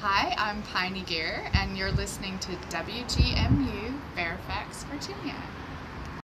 Hi, I'm Piney Gear, and you're listening to WGMU Fairfax, Virginia.